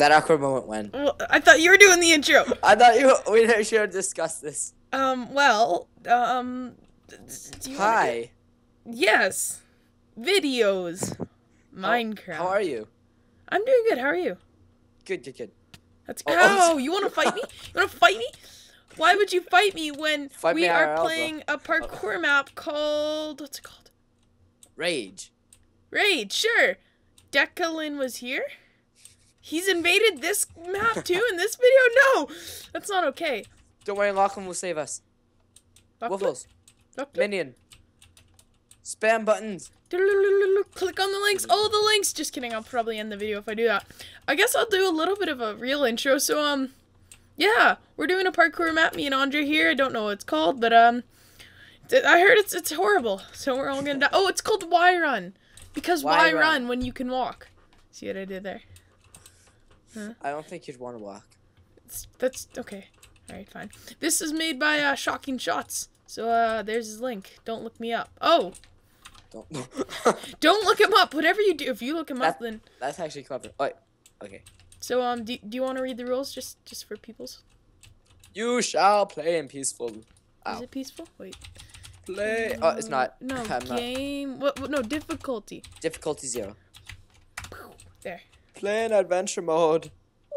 That awkward moment when Well, I thought you were doing the intro. I thought you we should have discussed this. Um, well, um, Hi. get- Yes. Videos. Minecraft. How are you? I'm doing good. How are you? Good, good, good. That's Oh, oh, oh. you want to fight me? You want to fight me? Why would you fight me when Fight we me are IRL, bro. playing a parkour map called what's it called? Rage. Rage. Sure. Decalin was here. He's invaded this map too in this video. No, that's not okay. Don't worry, Lachlan will save us. Doctor? Waffles. Doctor? Minion. Spam buttons. Click on the links. All the links. Just kidding. I'll probably end the video if I do that. I guess I'll do a little bit of a real intro. So, um, yeah, we're doing a parkour map. Me and Andre here. I don't know what it's called, but um, I heard it's it's horrible. So we're all gonna die. Oh, it's called Y-Run, because Why why run? run when you can walk? See what I did there? I don't think you'd want to walk. It's, that's okay. All right, fine. This is made by uh, Shocking Shots. So uh, there's his link. Don't look me up. Oh, Don't. don't look him up. Whatever you do, if you look him up, That- then That's actually clever. Oh, okay. So um, do, do you want to read the rules just just for people's? You shall play in peaceful. Is it peaceful? Wait. Play. Oh, it's not. No I'm not. game. What, what? No difficulty. Difficulty zero. Play in adventure mode.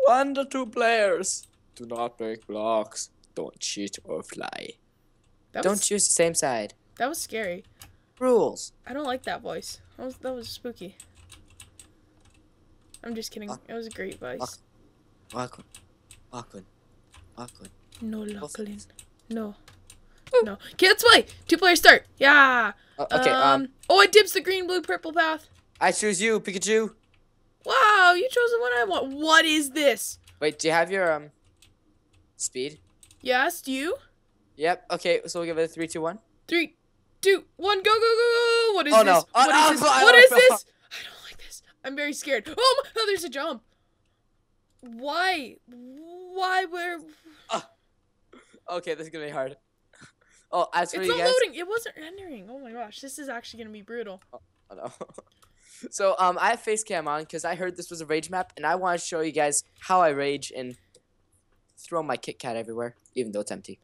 One to two players. Do not break blocks. Don't cheat or fly. That Don't was choose the same side. that was scary. Rules. I don't like that voice. That was that was spooky. I'm just kidding. Lock- It was a great voice. Awkward. Awkward. Awkward. No Lachlan. No. No. Okay, let's play. Two players start. Yeah. Oh, okay. Um, Oh, it dips the green, blue, purple path. I choose you, Pikachu. Wow, you chose the one I want. What is this? Wait, do you have your um speed? Yes, do you? Yep. Okay, so we'll give it a three, two, one. Three, two, one, go, go, go, go. What is Oh, this? no. Oh, What no, is this? I What don't know. this? I don't like this. I'm very scared. Oh, my, oh, there's a jump. Why? Why? Where? Okay, this is gonna be hard. Oh, as for It's you not guys. loading. It wasn't rendering. Oh my gosh, this is actually gonna be brutal. Oh, no. so um, I have face cam on because I heard this was a rage map, and I want to show you guys how I rage and throw my Kit Kat everywhere, even though it's empty.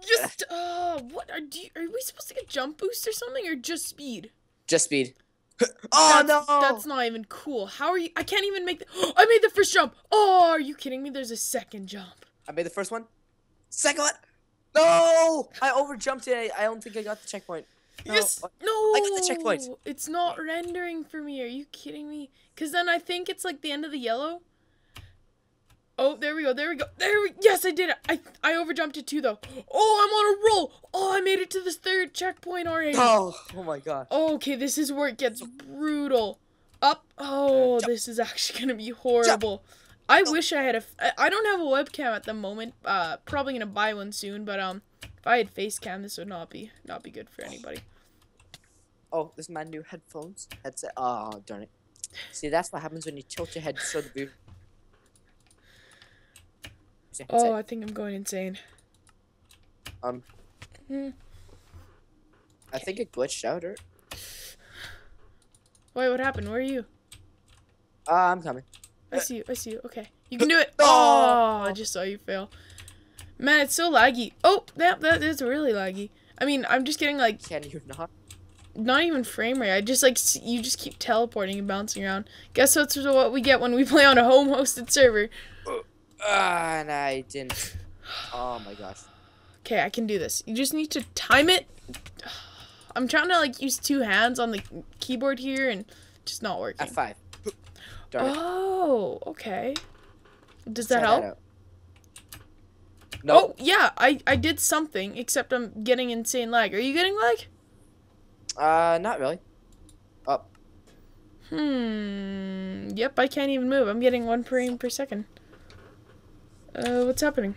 Just uh, what are do? You, are we supposed to get jump boost or something, or just speed? Just speed. oh that's, no! That's not even cool. How are you? I can't even make the. I made the first jump. Oh, are you kidding me? There's a second jump. I made the first one. Second one. No! I overjumped it. I I don't think I got the checkpoint. No, Yes. uh, No. got the checkpoint. It's not rendering for me. Are you kidding me? Cause then I think it's like the end of the yellow. Oh, there we go. There we go. There we. Yes, I did it. I I overjumped it too though. Oh, I'm on a roll. Oh, I made it to this third checkpoint already. Oh, oh my god. Oh, okay, this is where it gets brutal. Up. Oh, Jump. this is actually gonna be horrible. I wish I had a. f- I- I don't have a webcam at the moment. Uh, probably gonna buy one soon. But um, if I had face cam, this would not be not be good for anybody. Oh, this is my new headphones. Headset. Oh, darn it. See, that's what happens when you tilt your head show the view. Oh. I think I'm going insane. Um, Hmm. I think it glitched out, or? Wait, what happened? Where are you? Uh, I'm coming. I see you. I see you. Okay, you can do it. Oh. Oh, I just saw you fail. Man, it's so laggy. Oh, that that is really laggy. I mean, I'm just getting like Can you not? not even frame rate. I just like you just keep teleporting and bouncing around. Guess that's what we get when we play on a home hosted server. Ah, and I didn't. Oh my gosh. Okay, I can do this. You just need to time it. I'm trying to like use two hands on the keyboard here and just not working. F5. Darn. Oh, okay. Does Try that help? out. Nope. Oh, yeah, I I did something except I'm getting insane lag. Are you getting lag? Uh, not really. Oh, Hmm. Yep, I can't even move. I'm getting one frame per second. Uh, what's happening?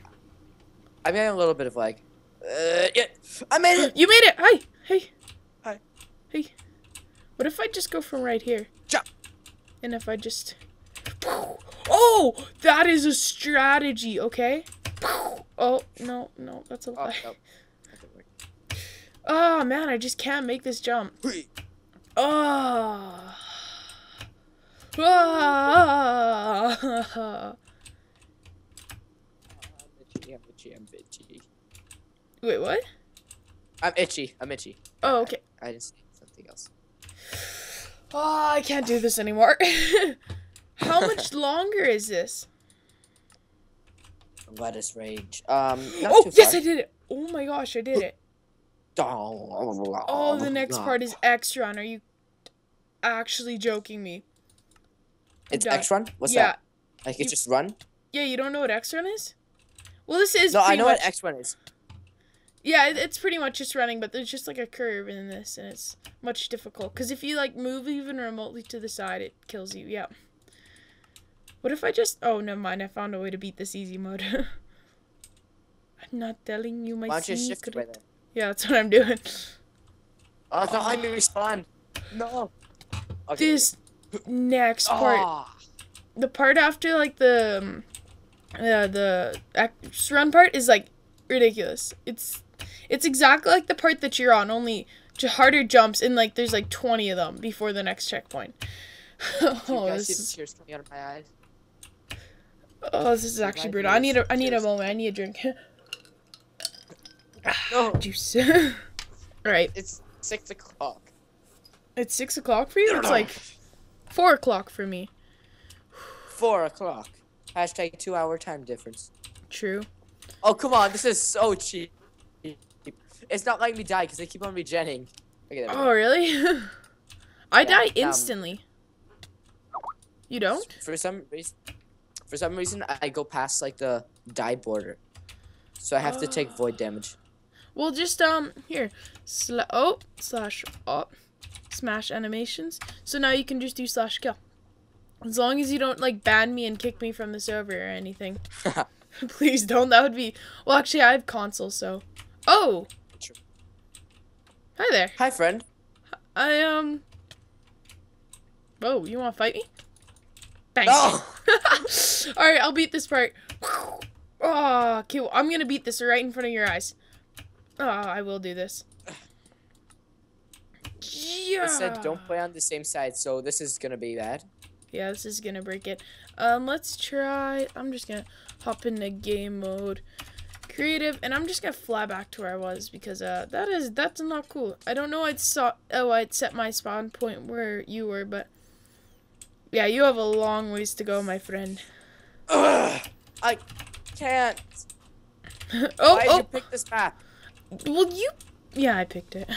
I'm getting a little bit of lag. Uh, yeah, I made it. You made it! Hi! Hey! Hi. Hey. What if I just go from right here? Jump. And if I just. Oh! That is a strategy, okay? Oh, no, no, that's a Oh, lie. nope. That. Oh, man, I just can't make this jump. Oh. Haha. I'm itchy, I'm itchy, Wait, what? I'm itchy, I'm itchy. Oh, okay. I didn't say something else. Oh, I can't do this anymore. How much longer is this? Let us rage. Um, not Oh, yes. I did it. Oh my gosh, I did it. Oh, the next part is X run. Are you actually joking me? It's done. X run? What's yeah. that? Like You- it's just run? Yeah, you don't know what X run is? Well, this is No, I know much, what X run is. Yeah, it's pretty much just running, but there's just like a curve in this, and it's much difficult. Because if you like move even remotely to the side, it kills you. Yeah. What if I just? Oh, never mind. I found a way to beat this easy mode. I'm not telling you my secret. Yeah, that's what I'm doing. Oh, it's letting me respawn. No. Okay. This next part, Ah. the part after like the, um, uh, the run part is like ridiculous. It's, it's exactly like the part that you're on, only harder jumps, and like there's like 20 of them before the next checkpoint. Oh, this the is, tears coming out of my eyes? Oh, this is actually brutal. I need a, I need a moment. I need a drink. No. Juice. Alright, It's six o'clock. it's six o'clock for you. It's like four o'clock for me. Four o'clock. Hashtag two hour time difference. True. Oh, come on. This is so cheap. It's not letting me die because they keep on regenning. Okay, there we Oh, really? I die um, instantly. You don't? For some reason, for some reason, I go past like the die border, so I have to take void damage. Well, just um here, sla- oh slash up, smash animations. So now you can just do slash kill, as long as you don't like ban me and kick me from the server or anything. Please don't. That would be. Well, actually, I have console, so. Oh. True. Hi there. Hi, friend. I um. Oh, you want to fight me? Bang. No. All right, I'll beat this part. Oh, okay. Well, I'm gonna beat this right in front of your eyes. Oh, I will do this. Yeah. It said don't play on the same side, so this is gonna be bad. Yeah, this is gonna break it. Um, let's try. I'm just gonna hop into game mode, creative, and I'm just gonna fly back to where I was because uh, that is that's not cool. I don't know. I'd saw. Oh, I'd set my spawn point where you were, but yeah, you have a long ways to go, my friend. Ugh, I can't. oh, Why did you oh. pick this map? Well, you. Yeah, I picked it.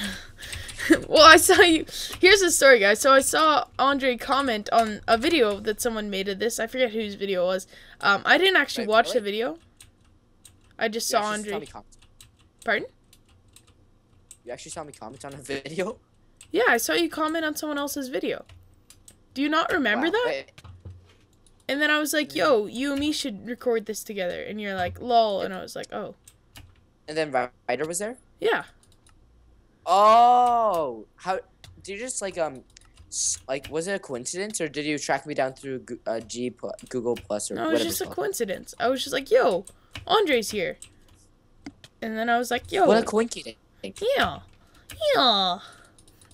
well, I saw you. Here's the story, guys. So I saw Andre comment on a video that someone made of this. I forget whose video it was. Um, I didn't actually Wait, watch the video. I just You saw saw Andre. me. Pardon? You actually saw me comment on a video. Yeah, I saw you comment on someone else's video. Do you not remember Wow, that? wait, And then I was like, "Yo, you and me should record this together." And you're like, "Lol," and I was like, "Oh, And then Ryder was there. yeah." Oh, how did you just like um, like was it a coincidence or did you track me down through uh, G Google Plus or No, it was just a coincidence. I was just like, "Yo, Andre's here." And then I was like, "Yo, What a coincidence! Yeah. Yeah.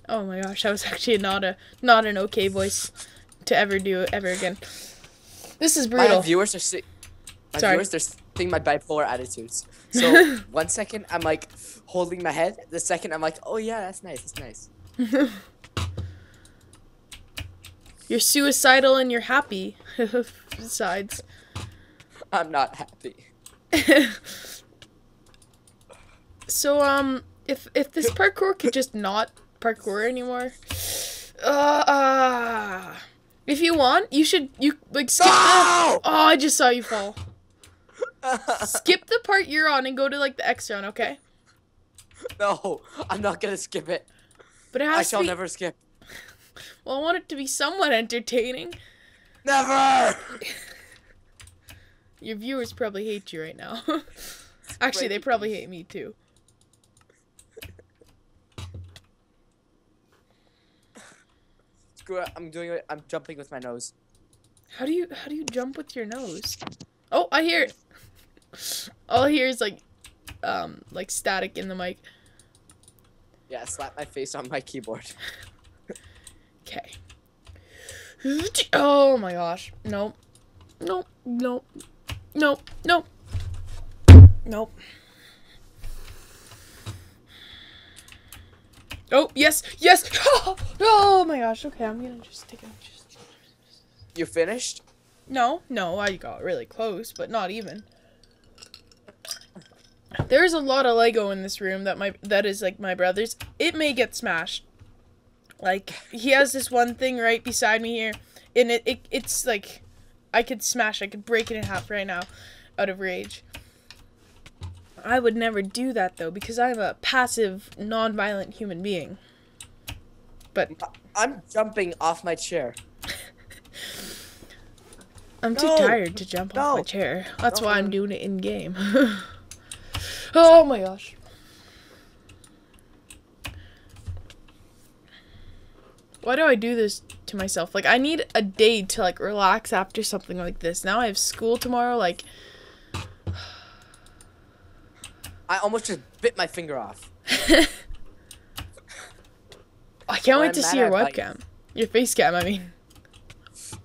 Oh my gosh, that was actually not a not an okay voice to ever do ever again. This is brutal. My viewers are si- my Sorry. viewers they're seeing my bipolar attitudes. So one second I'm like holding my head, the second I'm like, oh yeah, that's nice, that's nice. you're suicidal and you're happy. Besides. I'm not happy. so um if if this parkour could just not parkour anymore. Uh, uh if you want, you should you like skip the Oh, I just saw you fall. Skip the part you're on and go to like the X round, okay? no, I'm not gonna skip it. But it I has to shall be never skip. Well, I want it to be somewhat entertaining. Never. Your viewers probably hate you right now. Actually, they probably hate me too. Screw it. I'm doing it. I'm jumping with my nose. How do you how do you jump with your nose? Oh, I hear it. All I hear is like um like static in the mic. Yeah, slap my face on my keyboard. Okay. Oh my gosh. Nope. Nope. Nope. Nope. Nope. Nope. Oh, yes, yes! Oh, my gosh, okay, I'm gonna just take it. Just... You finished? No, no, I got really close, but not even. There's a lot of Lego in this room that my that is like my brother's. It may get smashed. Like he has this one thing right beside me here, and it, it it's like I could smash. I could break it in half right now, out of rage. I would never do that though because I'm a passive, non-violent human being. But I'm jumping off my chair. I'm too No. tired to jump off my chair. That's No. why I'm doing it in game. oh my gosh. Why do I do this to myself? Like I need a day to like relax after something like this. Now I have school tomorrow like I almost just bit my finger off. I can't wait to see your I bite. webcam. Your face cam, I mean. Screw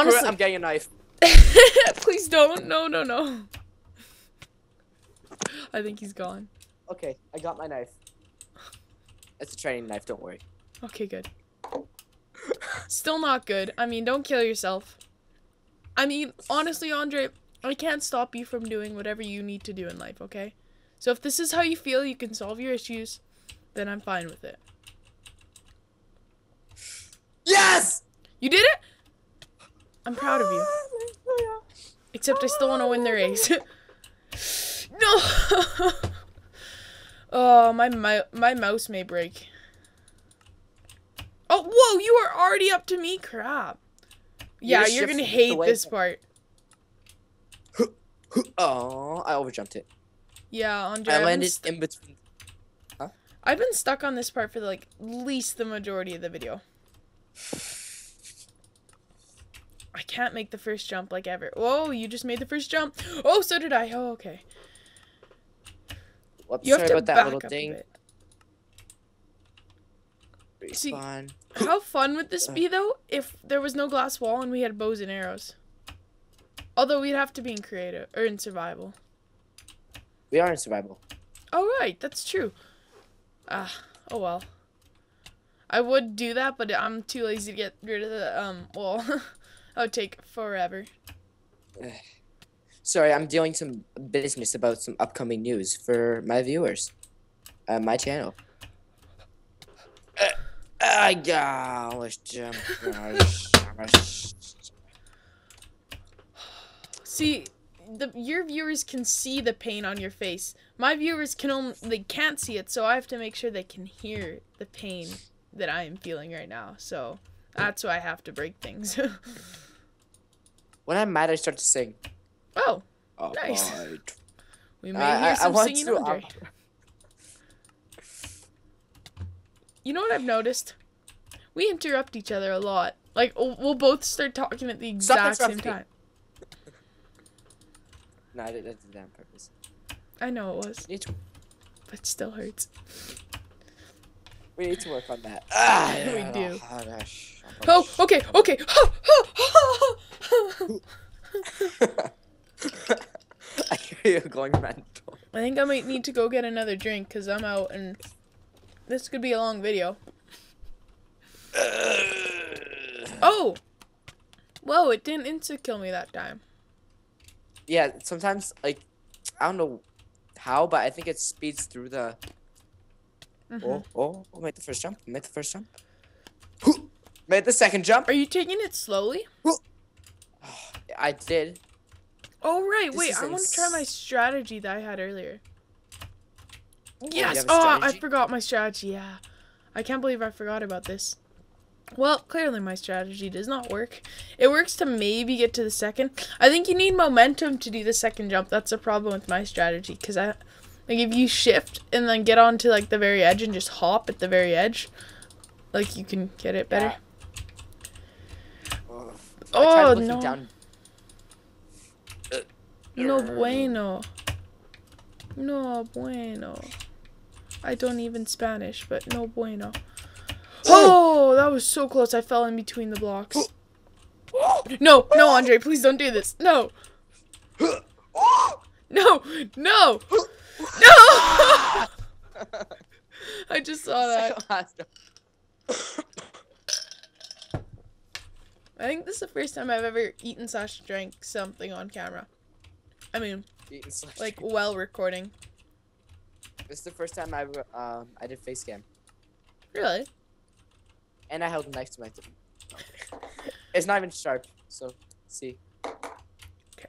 it, Honestly, I'm getting a knife. please don't. No, no, no. I think he's gone. Okay, I got my knife. It's a training knife, don't worry. Okay, good. Still not good. I mean, don't kill yourself. I mean, honestly, Andre, I can't stop you from doing whatever you need to do in life, okay? So if this is how you feel you can solve your issues, then I'm fine with it. Yes! You did it? I'm proud of you. Except I still want to win the race. no! oh, my, my my mouse may break. Oh, whoa! You are already up to me. Crap. Yeah, just you're gonna hate this part. Oh, I overjumped it. Yeah, Andre. I landed in between. Huh? I've been stuck on this part for like least the majority of the video. I can't make the first jump like ever. Oh, you just made the first jump. Oh, so did I. Oh, okay. Whoops, You have to about that back little up a thing. bit. See- How fun would this uh. be though if there was no glass wall and we had bows and arrows? Although we'd have to be in creative or in survival. We are in survival. Oh right, that's true. Ah, oh well. I would do that, but I'm too lazy to get rid of the um wall. that would take forever. Sorry, I'm dealing some business about some upcoming news for my viewers. Uh, my channel. Uh, I got. Let's jump. See, the your viewers can see the pain on your face. My viewers can only they can't see it, so I have to make sure they can hear the pain that I am feeling right now. So that's why I have to break things. when I'm mad, I start to sing. oh, Oh, Nice. right. we may I- hear I- I some want singing to, um, You know what I've noticed? We interrupt each other a lot. Like we'll both start talking at the exact same time. No, I did that did that on purpose. I know it was, to, but it still hurts. we need to work on that. Ah, We do. Oh, gosh. Oh, okay, okay. I hear you going mental. I think I might need to go get another drink because I'm out and this could be a long video. Oh! Whoa, it didn't insta kill me that time. Yeah, sometimes like I don't know how, but I think it speeds through the. Mhm. Oh, oh, oh! Made the first jump. Made the first jump. Made the second jump. Are you taking it slowly? I did. Oh, right. This Wait, I want to try my strategy that I had earlier. Yes! Oh, I forgot my strategy. Yeah. I can't believe I forgot about this. Well, clearly my strategy does not work. It works to maybe get to the second. I think you need momentum to do the second jump. That's the problem with my strategy because I like if you shift and then get onto like the very edge and just hop at the very edge, like you can get it better. Ugh. Oh, oh no. down. No bueno. No bueno. I don't even Spanish, but no bueno. Oh, that was so close. I fell in between the blocks. No, no, Andre, please don't do this. No. No, no, no! I just saw that. I think this is the first time I've ever eaten slash drank something on camera. I mean, like while recording. this is the first time I ever um I did face cam, Really? And I held a knife to my throat. it's not even sharp, so see. Okay.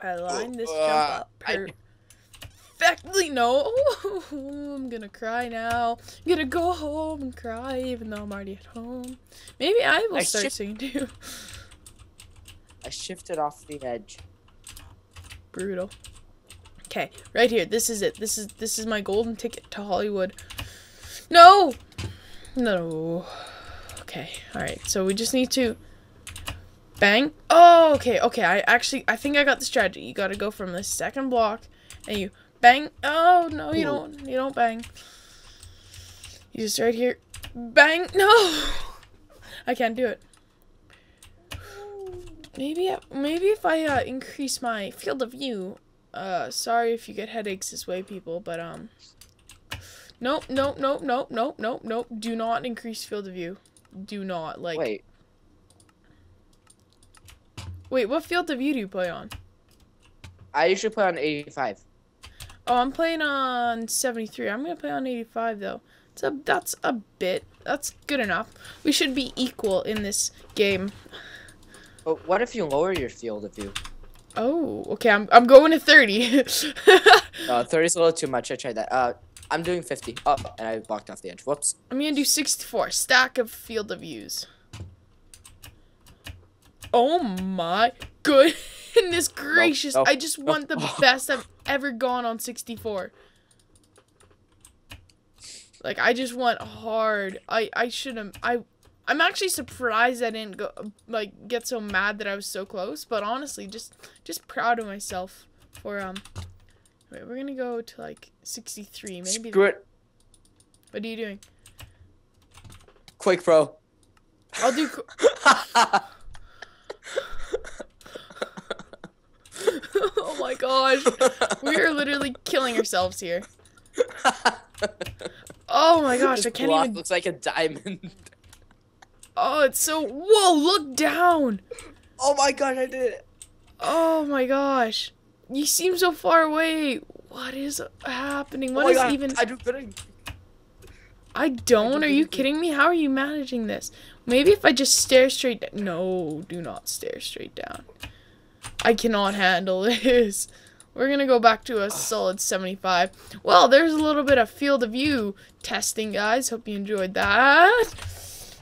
I line this Uh, jump up I- perfectly. No, I'm gonna cry now. I'm gonna go home and cry, even though I'm already at home. Maybe I will I start singing too. I shifted off the edge. Brutal. Okay, right here. This is it. This is this is my golden ticket to Hollywood. No, no. Okay, all right. So we just need to bang. Oh, okay, okay. I actually I think I got the strategy. You got to go from the second block, and you bang. Oh no, you don't. You don't bang. You just right here. Bang. No, I can't do it. Maybe maybe if I uh, increase my field of view. Uh, sorry if you get headaches this way, people, but um. Nope, nope, nope, nope, nope, nope, nope. Do not increase field of view. Do not like. Wait, Wait, what field of view do you play on? I usually play on 85. Oh, I'm playing on 73. I'm gonna play on 85 though. It's a that's a bit. That's good enough. We should be equal in this game. But what if you lower your field of view? Oh, okay. I'm I'm going to 30. Uh, 30 is a little too much. I tried that. Uh, I'm doing 50. Oh, and I walked off the edge. Whoops. I'm gonna do 64. Stack of field of views. Oh my goodness gracious. I just want the best I've ever gone on 64. Like I just went hard. I I should have I I'm actually surprised I didn't go like get so mad that I was so close, but honestly just just proud of myself for um Wait, we're going to go to like 63 maybe. Screw it. What are you doing? Quick, bro. I'll do oh my gosh. We are literally killing ourselves here. Oh my gosh, This I can't block even. looks like a diamond. Oh, it's so. Whoa, look down. oh my god, I did it. Oh my gosh. You seem so far away. What is happening? What oh is god, even. I do. I don't. do Are you kidding me? How are you managing this? Maybe if I just stare straight down. No, do not stare straight down. I cannot handle this. We're gonna go back to a solid 75. Well, there's a little bit of field of view testing, guys. Hope you enjoyed that.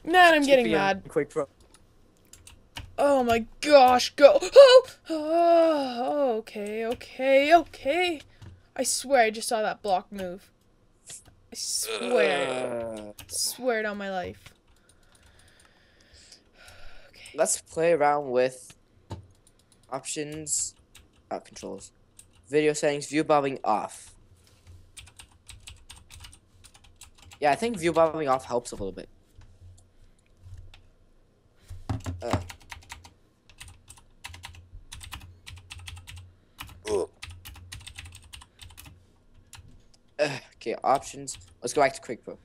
Man, I'm getting mad. Quick. Oh my gosh, go. Oh, oh, okay, okay, okay. I swear I just saw that block move. I swear. Uh, Swear it on my life. Okay. let's play around with options, uh, controls, video settings, view bobbing off. Yeah, I think view bobbing off helps a little bit. Uh. Ugh. Ugh, okay, options. Let's go back to Quake Pro.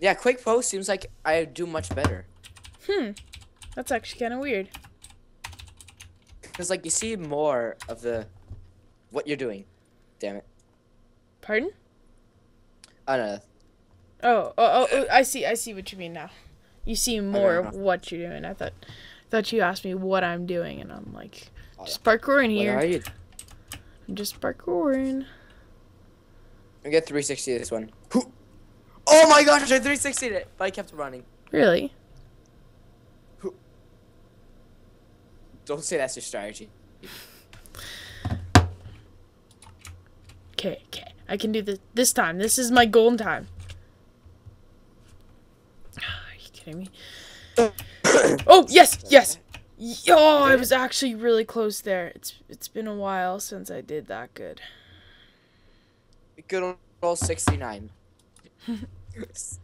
Yeah, Quake Pro seems like I do much better. Hmm. That's actually kind of weird. Because, like, you see more of the... What you're doing. Damn it. Pardon? Oh, no. Oh, oh, oh, oh, I see. I see what you mean now. You see more of what you're doing. I thought, thought you asked me what I'm doing, and I'm like, just parkouring What are here. you? I'm just parkouring. I get 360 this one. Oh my gosh, I 360 it, but I kept running. Really? Don't say that's your strategy. Okay, okay. I can do this this time. This is my golden time. Are you kidding me? Oh yes, yes. Oh, I was actually really close there. It's it's been a while since I did that good. Good old 69. We're so-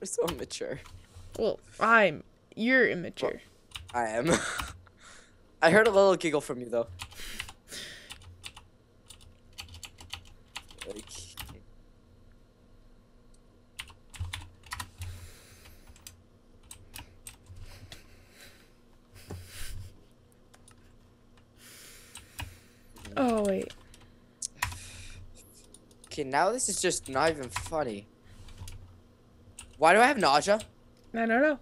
We're so immature. Well, I'm. You're immature. I am. I heard a little giggle from you though. Like, Oh wait. okay, now this is just not even funny. Why do I have nausea? I don't know.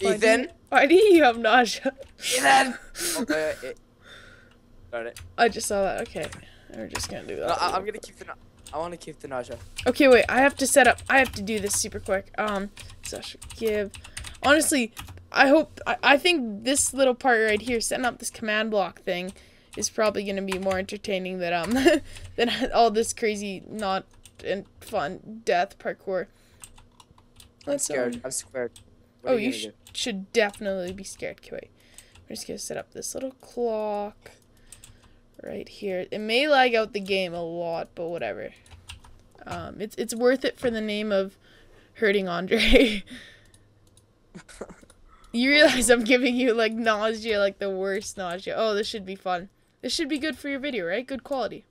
Why do Ethan. you- Why do you have nausea? Ethan. okay, it, got it. I just saw that. Okay. We're just gonna do that. No, I, I'm gonna keep the. I want to keep the nausea. Okay, wait. I have to set up. I have to do this super quick. Um, Sasha, give. Honestly, I hope. I, I think this little part right here, setting up this command block thing, is probably gonna be more entertaining than um than all this crazy not and fun death parkour. I'm Let's, scared. um, I'm scared. What oh, are you sh- do? should definitely be scared. Wait. We're just gonna set up this little clock right here. It may lag out the game a lot, but whatever. Um, it's it's worth it for the name of hurting Andre. you realize I'm giving you like nausea, like the worst nausea. Oh, this should be fun. This should be good for your video, right? Good quality.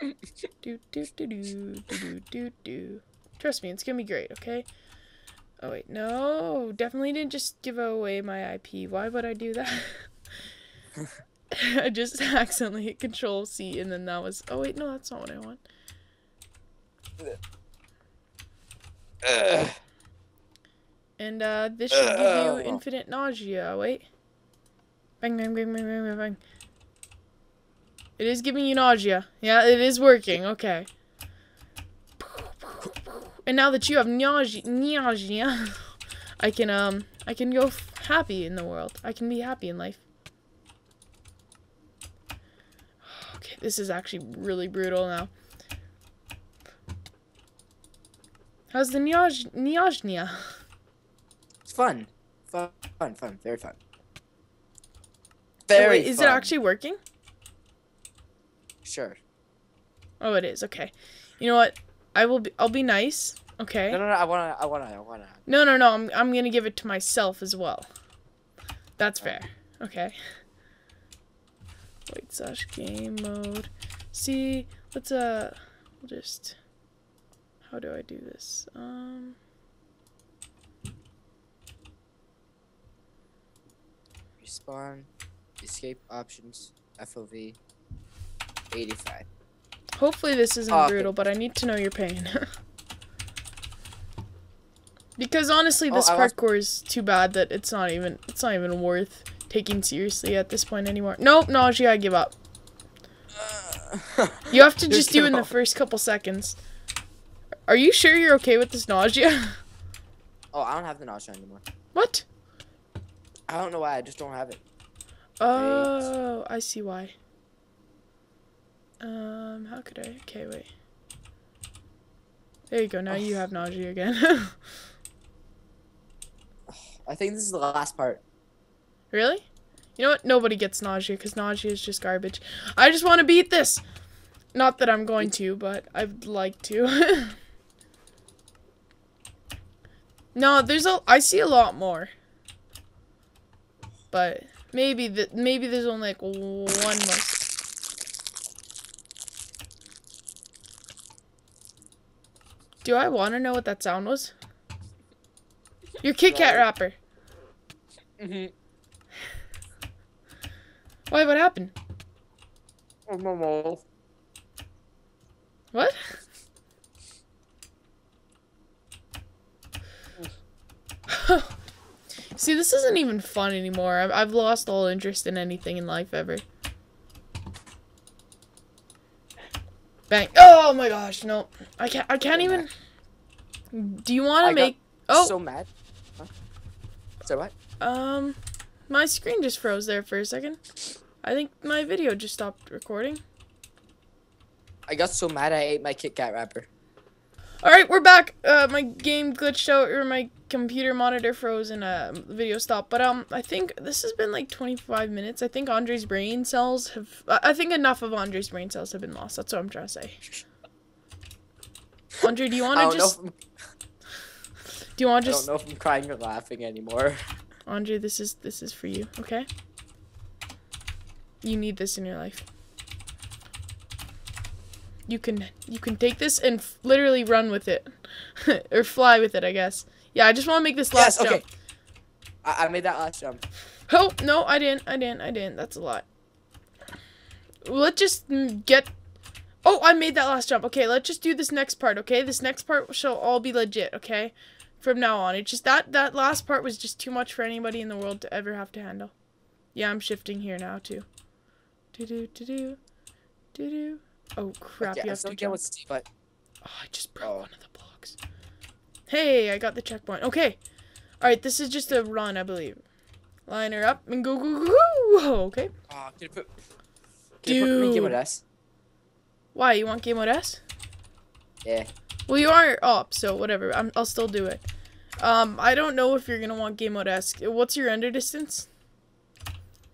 do, do, do, do, do, do, do. Trust me, it's gonna be great, okay? Oh, wait, no. Definitely didn't just give away my IP. Why would I do that? I just accidentally hit Control C, and then that was. Oh wait, no, that's not what I want. Uh, and uh, this should uh, give you infinite nausea. Wait. Bang! Bang! Bang! Bang! Bang! Bang! It is giving you nausea. Yeah, it is working. Okay. And now that you have nausea, nausea, I can um, I can go f- happy in the world. I can be happy in life. Okay, this is actually really brutal now. How's the nausea? It's fun. Fun, fun, fun, very fun. Oh, Very wait, is it actually working? Sure. Oh, it is. Okay. You know what? I will be. I'll be nice. Okay. No, no, no. I wanna, I wanna, I wanna. No, no, no. I'm. I'm gonna give it to myself as well. That's fair. Okay. Wait, slash game mode. See, let's uh, we'll just. How do I do this? Um. Respawn. Escape options. FOV. 85. Hopefully this isn't Oh, brutal, but I need to know your pain. because honestly, Oh, this lost- parkour is too bad that it's not even it's not even worth taking seriously at this point anymore. Nope, nausea, I give up. You have to just do in the first couple seconds. Are you sure you're okay with this nausea? Oh, I don't have the nausea anymore. what? I don't know why. I just don't have it. Oh, I see why. Um, how could I? Okay, wait. There you go. Now you have nausea again. I think this is the last part. Really? You know what? Nobody gets nausea because nausea is just garbage. I just want to beat this. Not that I'm going to, but I'd like to. no, there's a. I see a lot more. But maybe that maybe there's only like one more. Do I want to know what that sound was? Your Kit Kat wrapper. Mm-hmm. Why? What happened? Oh, What? See, this isn't even fun anymore. I've, I've lost all interest in anything in life ever. Bang. Oh my gosh, no. I can't I can't even Do you want I make Oh, So mad. Huh? So what? um my screen just froze there for a second. I think my video just stopped recording. I got so mad I ate my Kit Kat wrapper. All right, we're back. Uh, my game glitched out, or my computer monitor froze, and uh, video stopped. But um, I think this has been like 25 minutes. I think Andre's brain cells have. I I think enough of Andre's brain cells have been lost. That's what I'm trying to say. Andre, do you want to just? know. Do you want to just I don't know if I'm crying or laughing anymore. Andre, this is this is for you, okay? You need this in your life. You can you can take this and f- literally run with it, or fly with it, I guess. Yeah, I just want to make this last yes, okay. jump. I, I made that last jump. Oh no, I didn't. I didn't. I didn't. That's a lot. Let's just mm, get. Oh, I made that last jump. Okay, let's just do this next part. Okay, this next part shall all be legit. Okay, from now on, it's just that that last part was just too much for anybody in the world to ever have to handle. Yeah, I'm shifting here now too. Do do do do do do. Oh crap! yeah, you have to get jump. what's but Oh, I just broke Oh. one of the blocks. Hey, I got the checkpoint. Okay. Alright, this is just a run, I believe. Line her up and go, go, go, go. Okay. Oh, can you put can you put me in with us? Why, you want game mode S? Yeah. Well, you are up, so whatever. I'm, I'll still do it. Um, I don't know if you're gonna want game mode S. What's your render distance?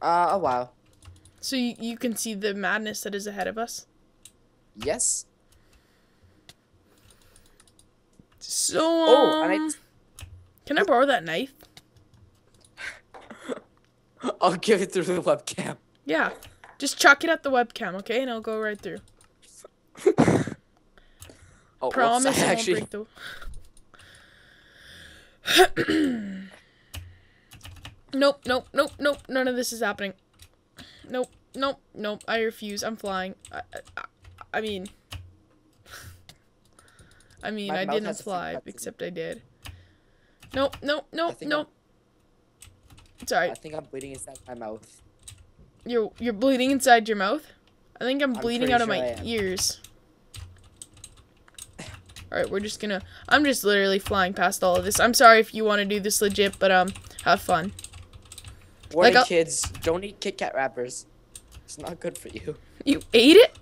Uh oh wow. So you, you can see the madness that is ahead of us. Yes. So, Oh, um, and can I borrow that knife? I I'll give it through the webcam. Yeah. Just chuck it at the webcam, okay? And it'll go right through. Oh, whoops, Promise I it won't actually break the. nope, nope, nope, nope. None of this is happening. Nope, nope, nope. I refuse. I'm flying. I, I, I mean, I mean, My I didn't has a few fly, cuts in it. except I did. Nope, nope, nope, nope. It's alright. I think I'm bleeding inside my mouth. You're you're bleeding inside your mouth. I think I'm I'm bleeding out of sure my ears. All right, we're just gonna. I'm just literally flying past all of this. I'm sorry if you want to do this legit, but um, have fun. Warning I'll- kids, don't eat Kit Kat wrappers. It's not good for you. You ate it?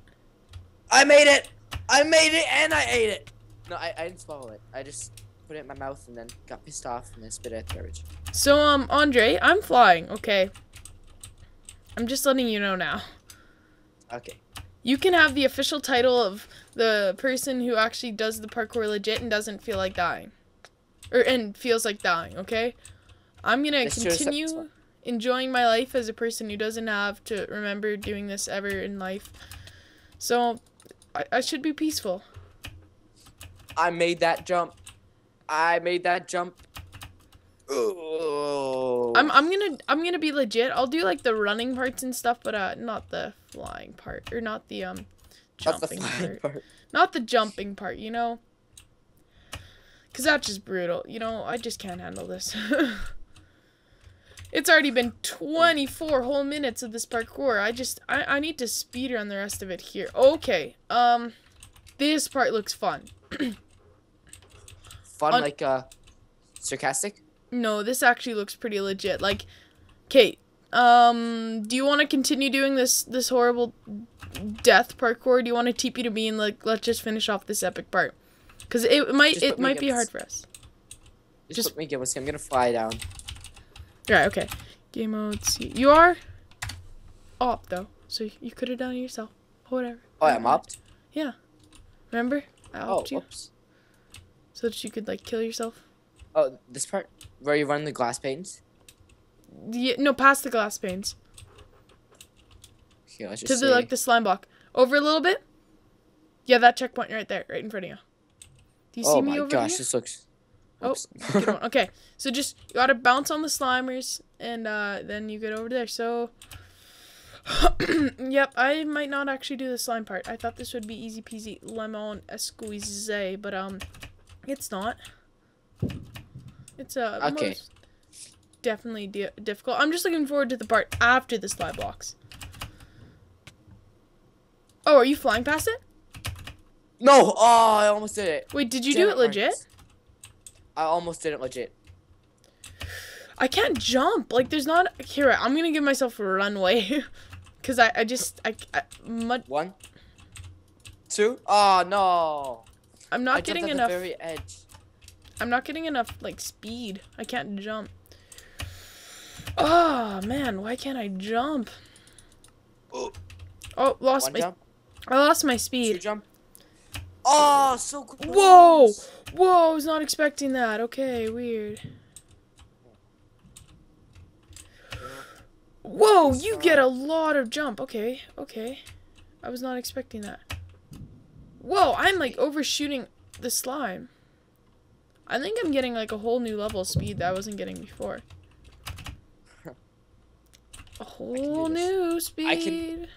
I made it! I made it and I ate it! No, I, I didn't swallow it. I just put it in my mouth and then got pissed off and then spit it at the garbage. So um, Andre, I'm flying. Okay. I'm just letting you know now. Okay. You can have the official title of the person who actually does the parkour legit and doesn't feel like dying, or and feels like dying. Okay. I'm gonna Let's do a se- continue enjoying my life as a person who doesn't have to remember doing this ever in life. So, I, I should be peaceful. I made that jump. I made that jump. I'm I'm gonna I'm gonna be legit. I'll do like the running parts and stuff, but uh, not the flying part or not the um Not the jumping flying part. part. Not the jumping part, you know. Cause that's just brutal. You know, I just can't handle this. it's already been 24 whole minutes of this parkour. I just I, I need to speed run the rest of it here. Okay. Um this part looks fun. Fun, On- like, uh, sarcastic? No, this actually looks pretty legit. Like, Kate, um, do you want to continue doing this this horrible death parkour? Do you want to TP to me and like let's just finish off this epic part? Cause it might Just it might be hard for us. Just, Just- put me, give us. I'm gonna fly down. Right. Okay. Game mode. C. You are op though, so you could have done it yourself. Whatever. Oh, I'm opt? Yeah. Remember? I Oh, opted you whoops. so that you could like kill yourself. Oh, this part? Where you run the glass panes? Yeah, no, past the glass panes to the say- like the slime block. Over a little bit. Yeah, that checkpoint right there, right in front of you. Do you see me over there? oh my gosh, this looks... Oh, Oops. One. Okay, so just you gotta bounce on the slimers, and uh, then you get over there. So, yep, I might not actually do the slime part. I thought this would be easy peasy lemon squeeze, but um, it's not. It's uh, Okay. most definitely di- difficult. I'm just looking forward to the part after the slime blocks. Oh, are you flying past it? no! Oh, I almost did it. Wait, did you Damn do it, it legit? I almost did it legit. I can't jump. Like, there's not. Here, I'm gonna give myself a runway. Because I, I just. I, I, mud, One. Two. Oh, no. I'm I not jumped getting enough. very edge. I'm not getting enough, like, speed. I can't jump. Oh, man. Why can't I jump? Oh. Oh, lost One my. jump. I lost my Two speed. jump. Oh, so close. Whoa! Whoa, I was not expecting that. Okay, weird. Whoa, you get a lot of jump. Okay, okay. I was not expecting that. Whoa, I'm like overshooting the slime. I think I'm getting like a whole new level of speed that I wasn't getting before. A whole this. new speed. I can-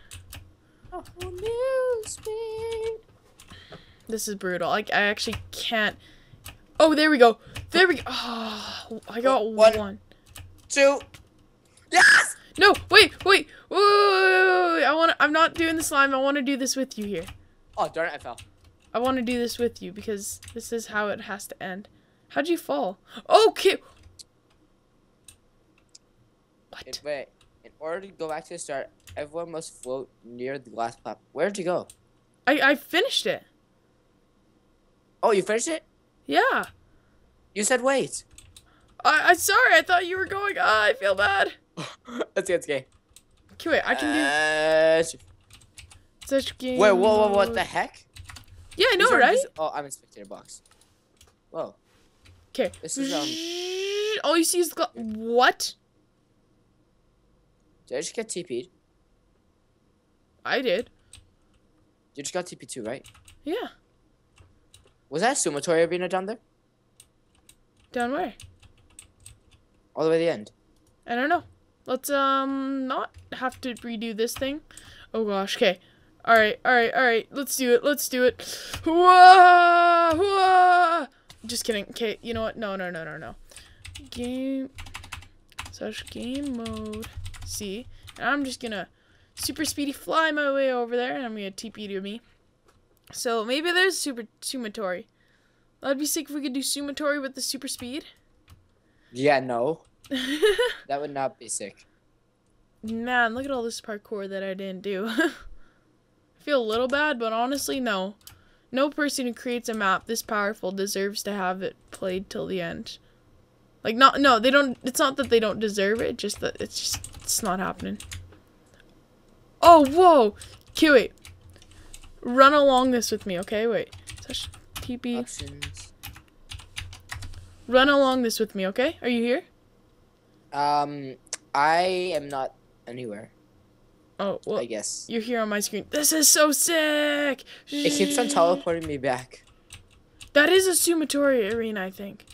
A whole new speed. This is brutal. Like I actually can't. Oh, there we go. There we go. Oh, I got One. one. Two. Yes. No, wait, wait, wait, wait, wait, wait. I want. to I'm not doing the slime. I want to do this with you here. Oh darn it! I fell. I want to do this with you because this is how it has to end. How'd you fall? Okay. What? In, wait. Order to go back to the start, everyone must float near the glass platform. Where'd you go? I I finished it. Oh, you finished it? Yeah. You said wait. I I sorry. I thought you were going. Ah, I feel bad. let's get okay. Okay, wait. I can do Uh, sh- such game. wait, whoa, whoa, what the heck? Yeah, I know, right? oh, I'm in spectator box. Whoa. Okay. This is, um- All you see is the what? Did I just get TP'd? I did. You just got TP too, right? Yeah. Was that Sumatory arena down there? Down where? All the way to the end. I don't know. Let's um not have to redo this thing. Oh gosh. Okay. All right. All right. All right. Let's do it. Let's do it. Whoa! Whoa! Just kidding. Okay. You know what? No. No. No. No. No. Game. Such game mode. See. And I'm just gonna super speedy fly my way over there, and I'm gonna TP to me. So maybe there's super Sumatory. That'd be sick if we could do Sumatory with the super speed. Yeah, no. That would not be sick. Man, look at all this parkour that I didn't do. I feel a little bad, but honestly, no. No person who creates a map this powerful deserves to have it played till the end. Like, not, no, they don't, it's not that they don't deserve it, just that it's just, it's not happening. Oh, whoa! Okay, wait. Run along this with me, okay? Wait. Touch TP. Options. Run along this with me, okay? Are you here? Um, I am not anywhere. Oh, well, I guess you're here on my screen. This is so sick! it keeps on teleporting me back. That is a Sumatory arena, I think.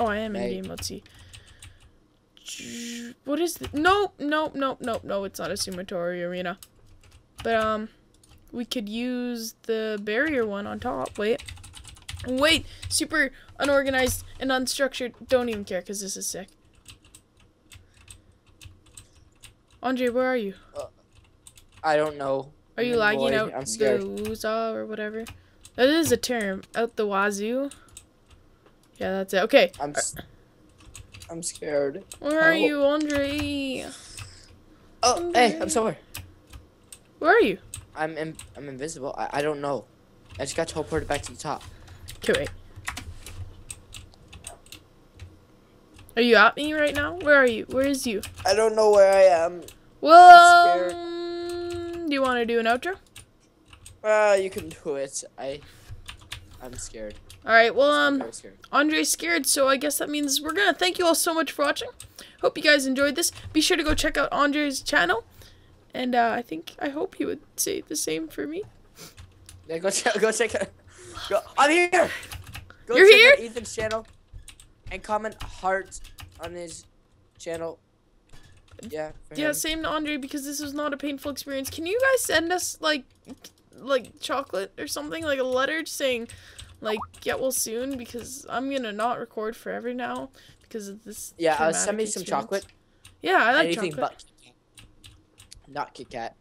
Oh, I am in Hey. game. Let's see. What is this? Nope, nope, nope, nope, no. It's not a Sumatory arena. But um, we could use the barrier one on top. Wait, wait. Super unorganized and unstructured. Don't even care because this is sick. Andre, where are you? I don't know. Are you lagging boy, out I'm scared. the wooza or whatever? That is a term. Out the wazoo. Yeah, that's it. Okay. I'm. s- I'm scared. Where are Help. you, Andre? Oh, hey, I'm somewhere. Where are you? I'm in, I'm invisible. I, I don't know. I just got teleported back to the top. Okay, wait. Are you at me right now? Where are you? Where is you? I don't know where I am. Well, um, do you want to do an outro? Uh, you can do it. I. I'm scared. All right. Well, um. Andre's scared, so I guess that means we're gonna thank you all so much for watching. Hope you guys enjoyed this. Be sure to go check out Andre's channel, and uh, I think I hope he would say the same for me. Yeah, go check. Go check. it- Go. I'm here. Go You're check here? out Ethan's channel, and comment heart on his channel. Yeah. Yeah, him. same to Andre because this was not a painful experience. Can you guys send us like like chocolate or something like a letter saying like get well soon because I'm gonna not record forever now because of this. Yeah. Uh, send me some chocolate. Yeah, I like Anything chocolate. but. Kit Kat. Not Kit Kat.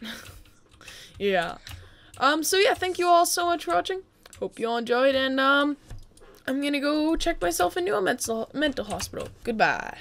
Yeah. Um. So yeah, thank you all so much for watching. Hope you all enjoyed, and um, I'm gonna go check myself into a mental mental hospital. Goodbye.